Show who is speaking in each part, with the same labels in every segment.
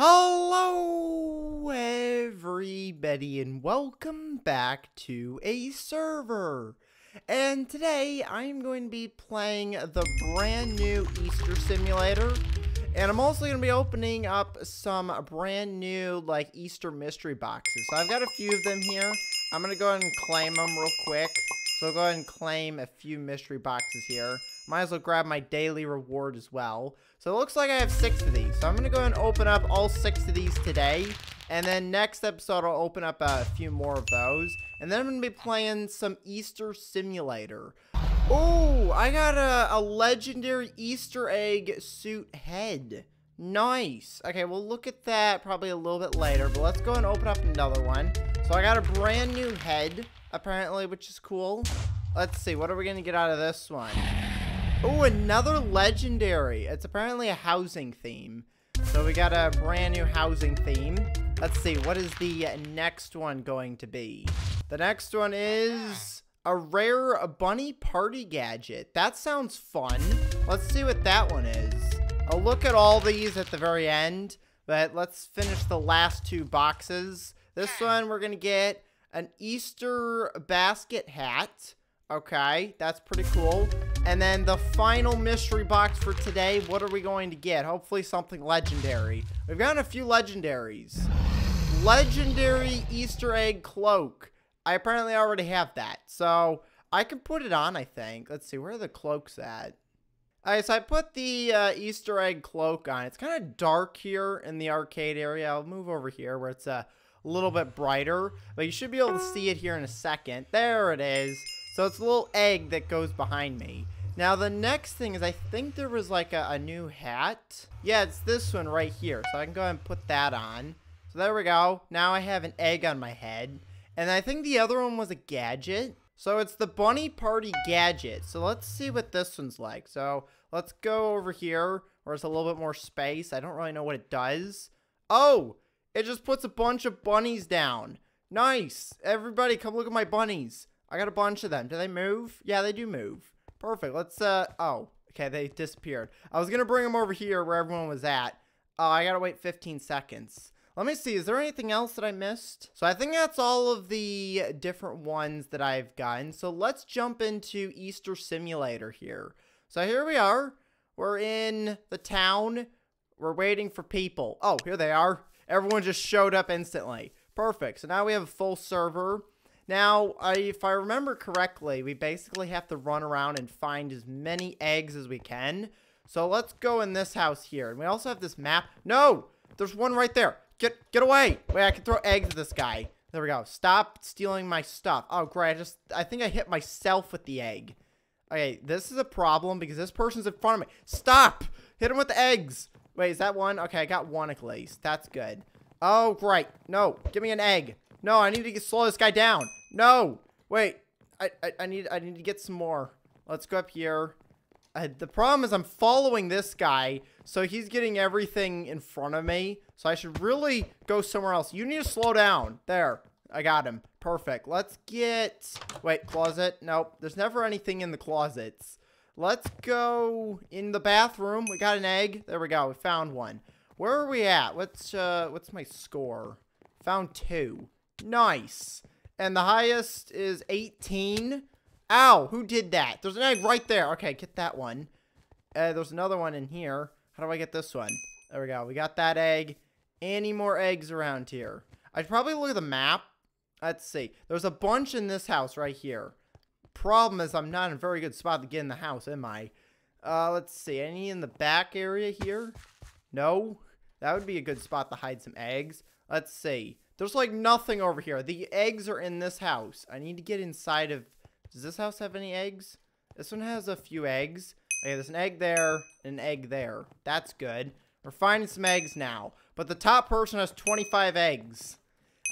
Speaker 1: Hello, everybody, and welcome back to a server. And today, I'm going to be playing the brand new Easter Simulator. And I'm also going to be opening up some brand new, like, Easter mystery boxes. So I've got a few of them here. I'm going to go ahead and claim them real quick. So I'll go ahead and claim a few mystery boxes here. Might as well grab my daily reward as well. So it looks like I have six of these. So I'm going to go and open up all six of these today. And then next episode, I'll open up uh, a few more of those. And then I'm going to be playing some Easter Simulator. Oh, I got a, a legendary Easter egg suit head. Nice. Okay, we'll look at that probably a little bit later. But let's go and open up another one. So I got a brand new head, apparently, which is cool. Let's see. What are we going to get out of this one? Oh, another legendary. It's apparently a housing theme. So we got a brand new housing theme. Let's see, what is the next one going to be? The next one is a rare bunny party gadget. That sounds fun. Let's see what that one is. I'll look at all these at the very end, but let's finish the last two boxes. This one, we're going to get an Easter basket hat. Okay, that's pretty cool. And then the final mystery box for today, what are we going to get? Hopefully something legendary. We've gotten a few legendaries. Legendary Easter egg cloak. I apparently already have that. So I can put it on, I think. Let's see, where are the cloaks at? Alright, so I put the uh, Easter egg cloak on. It's kind of dark here in the arcade area. I'll move over here where it's a little bit brighter. But you should be able to see it here in a second. There it is. So it's a little egg that goes behind me. Now, the next thing is I think there was like a, a, new hat. Yeah, it's this one right here. So I can go ahead and put that on. So there we go. Now I have an egg on my head. And I think the other one was a gadget. So it's the Bunny Party gadget. So let's see what this one's like. So let's go over here where it's a little bit more space. I don't really know what it does. Oh, it just puts a bunch of bunnies down. Nice. Everybody come look at my bunnies. I got a bunch of them. Do they move? Yeah, they do move. Perfect. Let's, uh, oh, okay, they disappeared. I was going to bring them over here where everyone was at. Oh, I got to wait 15 seconds. Let me see, is there anything else that I missed? So I think that's all of the different ones that I've gotten. So let's jump into Easter Simulator here. So here we are. We're in the town. We're waiting for people. Oh, here they are. Everyone just showed up instantly. Perfect. So now we have a full server. Now, I, if I remember correctly, we basically have to run around and find as many eggs as we can. So let's go in this house here. And we also have this map. No! There's one right there. Get get away. Wait, I can throw eggs at this guy. There we go. Stop stealing my stuff. Oh, great. I just, I think I hit myself with the egg. Okay, this is a problem because this person's in front of me. Stop! Hit him with the eggs. Wait, is that one? Okay, I got one at least. That's good. Oh, great. No, give me an egg. No, I need to slow this guy down. No. Wait. I, I, I, need I need to get some more. Let's go up here. The problem is I'm following this guy, so he's getting everything in front of me. So I should really go somewhere else. You need to slow down. There. I got him. Perfect. Let's get... Wait, closet? Nope. There's never anything in the closets. Let's go in the bathroom. We got an egg. There we go. We found one. Where are we at? What's, uh, what's my score? Found two. Nice. And the highest is 18. Ow, who did that? There's an egg right there. Okay, get that one. Uh, there's another one in here. How do I get this one? There we go. We got that egg. Any more eggs around here? I'd probably look at the map. Let's see. There's a bunch in this house right here. Problem is I'm not in a very good spot to get in the house, am I? Uh, let's see. Any in the back area here? No? That would be a good spot to hide some eggs. Let's see. There's like nothing over here. The eggs are in this house. I need to get inside of... Does this house have any eggs? This one has a few eggs. Okay, there's an egg there and an egg there. That's good. We're finding some eggs now. But the top person has 25 eggs.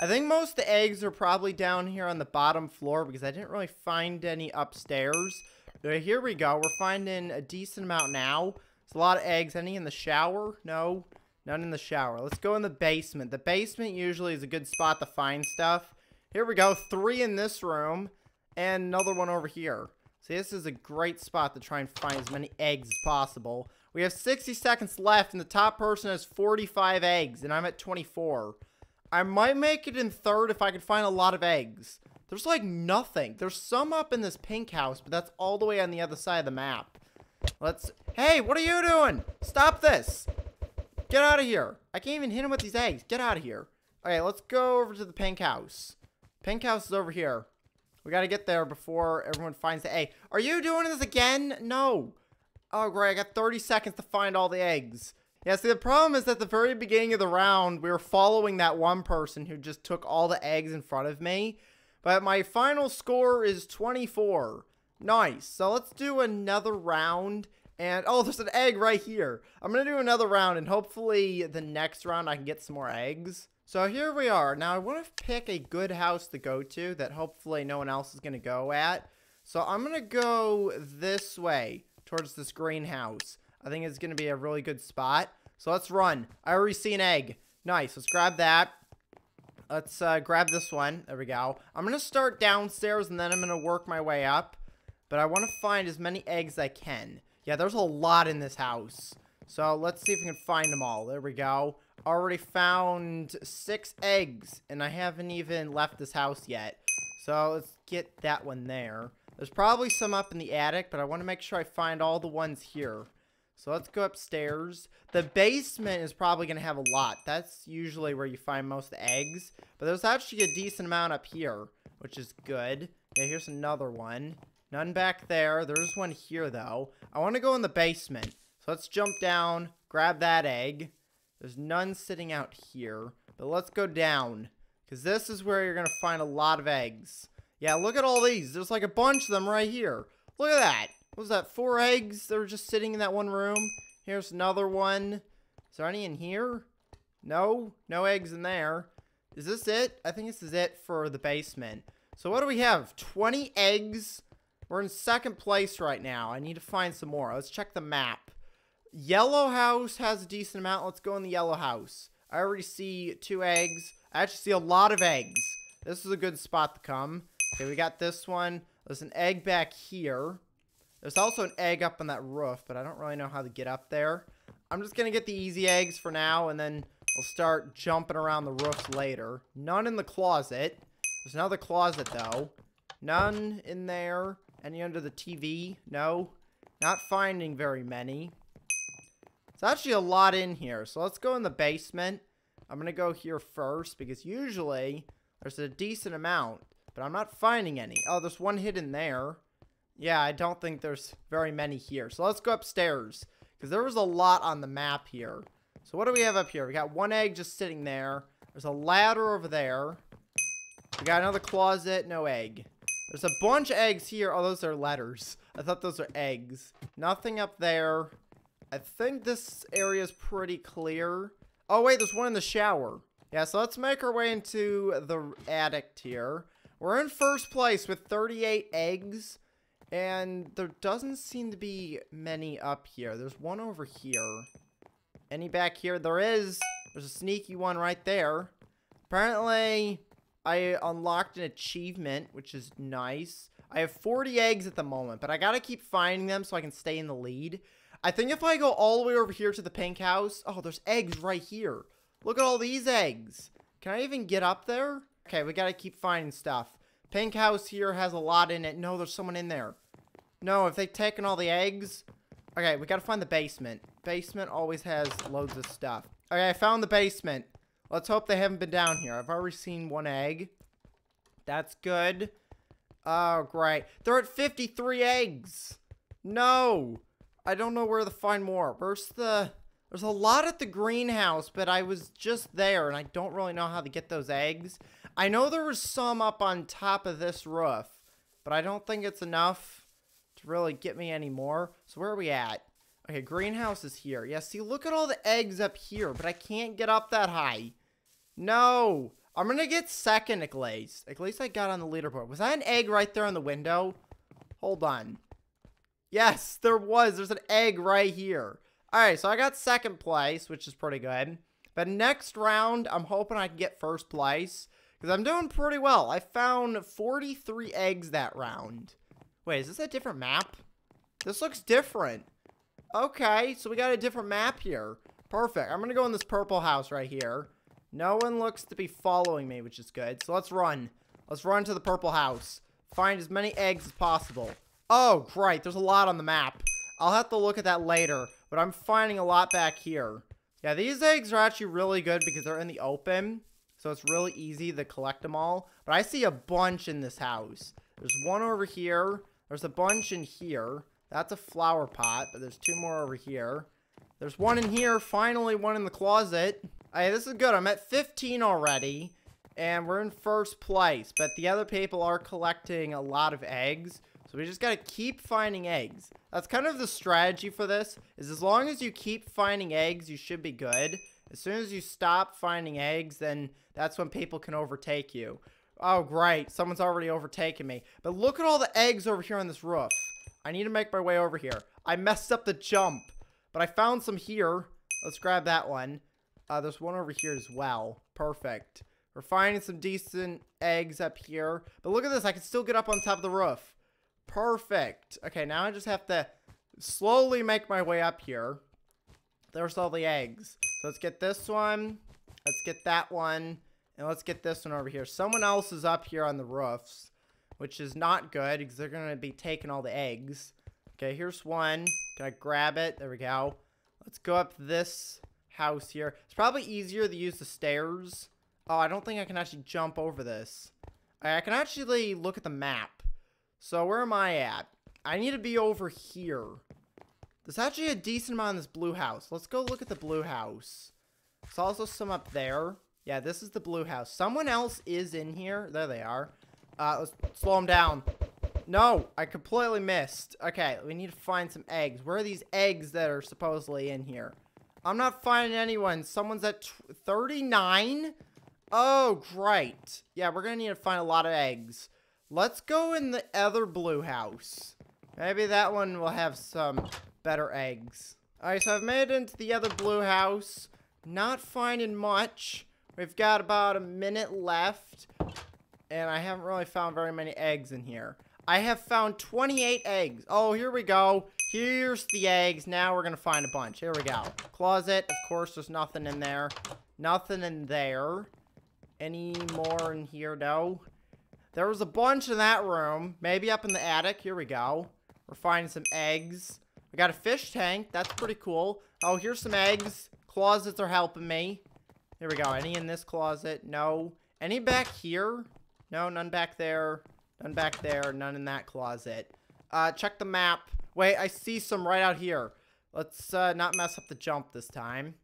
Speaker 1: I think most of the eggs are probably down here on the bottom floor because I didn't really find any upstairs. But here we go. We're finding a decent amount now. It's a lot of eggs. Any in the shower? No. None in the shower. Let's go in the basement. The basement usually is a good spot to find stuff. Here we go. Three in this room. And another one over here. See, this is a great spot to try and find as many eggs as possible. We have 60 seconds left, and the top person has 45 eggs, and I'm at 24. I might make it in third if I can find a lot of eggs. There's like nothing. There's some up in this pink house, but that's all the way on the other side of the map. Let's... Hey, what are you doing? Stop this. Get out of here. I can't even hit him with these eggs. Get out of here. Okay, let's go over to the pink house. Pink house is over here. We gotta get there before everyone finds the egg. Are you doing this again? No. Oh, great. I got 30 seconds to find all the eggs. Yeah, see, the problem is at the very beginning of the round, we were following that one person who just took all the eggs in front of me. But my final score is 24. Nice. So let's do another round. And, oh, there's an egg right here. I'm going to do another round, and hopefully the next round I can get some more eggs. So here we are. Now, I want to pick a good house to go to that hopefully no one else is going to go at. So I'm going to go this way towards this greenhouse. I think it's going to be a really good spot. So let's run. I already see an egg. Nice. Let's grab that. Let's uh, grab this one. There we go. I'm going to start downstairs and then I'm going to work my way up. But I want to find as many eggs as I can. Yeah, there's a lot in this house. So let's see if we can find them all. There we go. Already found six eggs. And I haven't even left this house yet. So let's get that one there. There's probably some up in the attic, but I want to make sure I find all the ones here. So let's go upstairs. The basement is probably going to have a lot. That's usually where you find most eggs. But there's actually a decent amount up here, which is good. Yeah, here's another one. None back there. There's one here, though. I want to go in the basement. So let's jump down, grab that egg. There's none sitting out here. But let's go down. Because this is where you're going to find a lot of eggs. Yeah, look at all these. There's like a bunch of them right here. Look at that. What was that? Four eggs that were just sitting in that one room. Here's another one. Is there any in here? No. No eggs in there. Is this it? I think this is it for the basement. So what do we have? 20 eggs. We're in second place right now. I need to find some more. Let's check the map. Yellow house has a decent amount. Let's go in the yellow house. I already see two eggs. I actually see a lot of eggs. This is a good spot to come. Okay, we got this one. There's an egg back here. There's also an egg up on that roof, but I don't really know how to get up there. I'm just going to get the easy eggs for now, and then we'll start jumping around the roofs later. None in the closet. There's another closet, though. None in there. Any under the TV? No. Not finding very many. It's actually a lot in here, so let's go in the basement. I'm going to go here first, because usually there's a decent amount, but I'm not finding any. Oh, there's one hidden there. Yeah, I don't think there's very many here. So let's go upstairs. Because there was a lot on the map here. So what do we have up here? We got one egg just sitting there. There's a ladder over there. We got another closet. No egg. There's a bunch of eggs here. Oh, those are letters. I thought those are eggs. Nothing up there. I think this area is pretty clear. Oh, wait, there's one in the shower. Yeah, so let's make our way into the attic here. We're in first place with 38 eggs. And there doesn't seem to be many up here. There's one over here. Any back here? There is. There's a sneaky one right there. Apparently, I unlocked an achievement, which is nice. I have 40 eggs at the moment, but I gotta keep finding them so I can stay in the lead. I think if I go all the way over here to the pink house... Oh, there's eggs right here. Look at all these eggs. Can I even get up there? Okay, we gotta keep finding stuff. Pink house here has a lot in it. No, there's someone in there. No, have they taken all the eggs? Okay, we gotta find the basement. Basement always has loads of stuff. Okay, I found the basement. Let's hope they haven't been down here. I've already seen one egg. That's good. Oh, great. They're at 53 eggs. No. I don't know where to find more. Where's the... There's a lot at the greenhouse, but I was just there, and I don't really know how to get those eggs. I know there was some up on top of this roof, but I don't think it's enough to really get me any more. So where are we at? Okay, greenhouse is here. Yeah, see, look at all the eggs up here, but I can't get up that high. No. I'm going to get second at. At least I got on the leaderboard. Was that an egg right there on the window? Hold on. Yes, there was. There's an egg right here. All right, so I got second place, which is pretty good. But next round, I'm hoping I can get first place. Because I'm doing pretty well. I found 43 eggs that round. Wait, is this a different map? This looks different. Okay, so we got a different map here. Perfect. I'm to go in this purple house right here. No one looks to be following me, which is good. So let's run. Let's run to the purple house. Find as many eggs as possible. Oh, great. There's a lot on the map. I'll have to look at that later, but I'm finding a lot back here. Yeah, these eggs are actually really good because they're in the open, so it's really easy to collect them all. But I see a bunch in this house. There's one over here. There's a bunch in here. That's a flower pot, but there's two more over here. There's one in here. Finally, one in the closet. Hey, this is good. I'm at 15 already, and we're in first place. But the other people are collecting a lot of eggs, so we just got to keep finding eggs. That's kind of the strategy for this, is as long as you keep finding eggs, you should be good. As soon as you stop finding eggs, then that's when people can overtake you. Oh, great. Someone's already overtaken me. But look at all the eggs over here on this roof. I need to make my way over here. I messed up the jump, but I found some here. Let's grab that one. Uh, there's one over here as well. Perfect. We're finding some decent eggs up here. But look at this. I can still get up on top of the roof. Perfect. Okay, now I just have to slowly make my way up here. There's all the eggs. So let's get this one. Let's get that one. And let's get this one over here. Someone else is up here on the roofs, which is not good because they're going to be taking all the eggs. Okay, here's one. Can I grab it? There we go. Let's go up this house here. It's probably easier to use the stairs. Oh, I don't think I can actually jump over this. I can actually look at the map. So where am I at? I need to be over here. There's actually a decent amount in this blue house. Let's go look at the blue house. There's also some up there. Yeah, this is the blue house. Someone else is in here. There they are. Uh, let's slow them down. No, I completely missed. Okay, we need to find some eggs. Where are these eggs that are supposedly in here? I'm not finding anyone. Someone's at 39? Oh, great. Yeah, we're going to need to find a lot of eggs. Let's go in the other blue house. Maybe that one will have some better eggs. Alright, so I've made it into the other blue house. Not finding much. We've got about a minute left. And I haven't really found very many eggs in here. I have found 28 eggs. Oh, here we go. Here's the eggs. Now we're going to find a bunch. Here we go. Closet. Of course, there's nothing in there. Nothing in there. Any more in here? No. There was a bunch in that room. Maybe up in the attic. Here we go. We're finding some eggs. We got a fish tank. That's pretty cool. Oh, here's some eggs. Closets are helping me. Here we go. Any in this closet? No. Any back here? No, none back there. None back there. None in that closet. Uh, check the map. Wait, I see some right out here. Let's uh, not mess up the jump this time.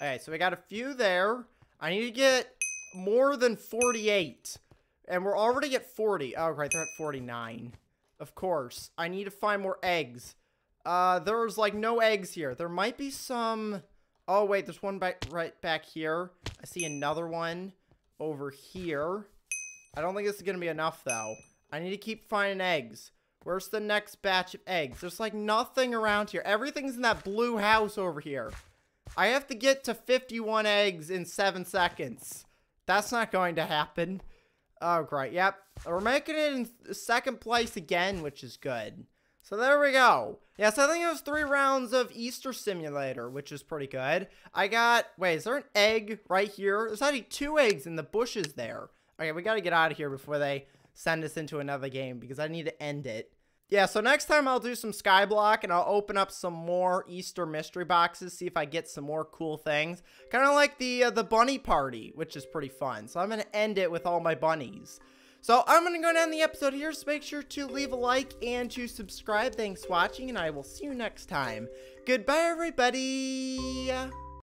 Speaker 1: Okay, so we got a few there. I need to get more than 48. And we're already at 40. Oh, right, they're at 49. Of course. I need to find more eggs. Uh, there's, like, no eggs here. There might be some... Oh, wait, there's one back, right back here. I see another one over here. I don't think this is going to be enough, though. I need to keep finding eggs. Where's the next batch of eggs? There's, like, nothing around here. Everything's in that blue house over here. I have to get to 51 eggs in 7 seconds. That's not going to happen. Oh, great. Yep. We're making it in second place again, which is good. So there we go. Yes, I think it was three rounds of Easter Simulator, which is pretty good. I got, wait, is there an egg right here? There's actually two eggs in the bushes there. Okay, we got to get out of here before they send us into another game because I need to end it. Yeah, so next time I'll do some Skyblock and I'll open up some more Easter mystery boxes, see if I get some more cool things. Kind of like the uh, the bunny party, which is pretty fun. So I'm going to end it with all my bunnies. So I'm going to go end the episode here, so make sure to leave a like and to subscribe. Thanks for watching, and I will see you next time. Goodbye, everybody!